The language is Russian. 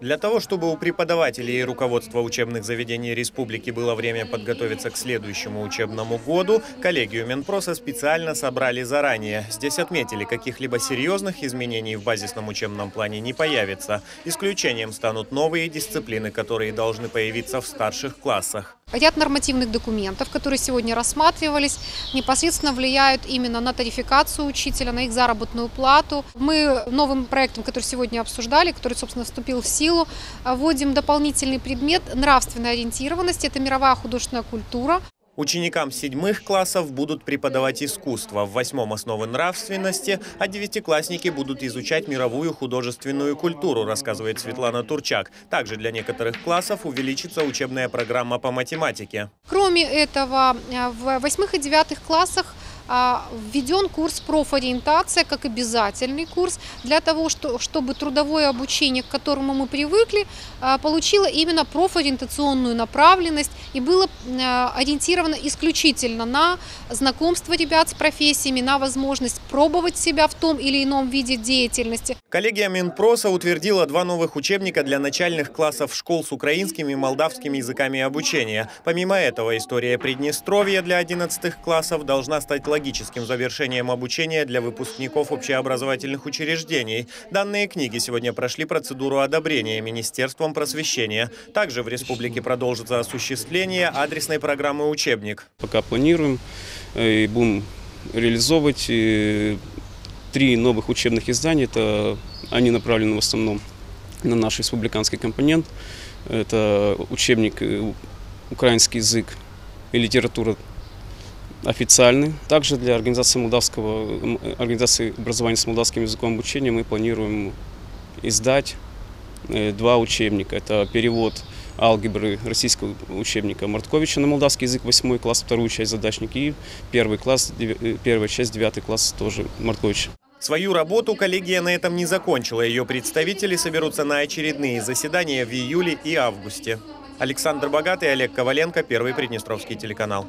Для того, чтобы у преподавателей и руководства учебных заведений республики было время подготовиться к следующему учебному году, коллегию Минпроса специально собрали заранее. Здесь отметили, каких-либо серьезных изменений в базисном учебном плане не появится. Исключением станут новые дисциплины, которые должны появиться в старших классах. Ряд нормативных документов, которые сегодня рассматривались, непосредственно влияют именно на тарификацию учителя, на их заработную плату. Мы новым проектом, который сегодня обсуждали, который, собственно, вступил в силу, вводим дополнительный предмет нравственной ориентированности. Это мировая художественная культура. Ученикам седьмых классов будут преподавать искусство, в восьмом основы нравственности, а девятиклассники будут изучать мировую художественную культуру, рассказывает Светлана Турчак. Также для некоторых классов увеличится учебная программа по математике. Кроме этого, э, в восьмых и девятых классах введен курс профориентация как обязательный курс для того, чтобы трудовое обучение, к которому мы привыкли, а, получило именно профориентационную направленность и было а, ориентировано исключительно на знакомство ребят с профессиями, на возможность пробовать себя в том или ином виде деятельности. Коллегия Минпроса утвердила два новых учебника для начальных классов школ с украинскими и молдавскими языками обучения. Помимо этого, история Приднестровья для 11 классов должна стать логическим завершением обучения для выпускников общеобразовательных учреждений. Данные книги сегодня прошли процедуру одобрения Министерством просвещения. Также в республике продолжится осуществление адресной программы «Учебник». Пока планируем э, и будем реализовывать э, три новых учебных издания. Это они направлены в основном на наш республиканский компонент. Это учебник э, «Украинский язык и литература официальный. Также для организации, молдавского, организации образования с молдавским языком обучения мы планируем издать э, два учебника. Это перевод алгебры российского учебника Мартковича на молдавский язык, 8 класс, вторую часть задачник, и первый класс, э, первая часть, 9 класс тоже Мартковича. Свою работу коллегия на этом не закончила. Ее представители соберутся на очередные заседания в июле и августе. Александр Богатый, Олег Коваленко, Первый Приднестровский телеканал.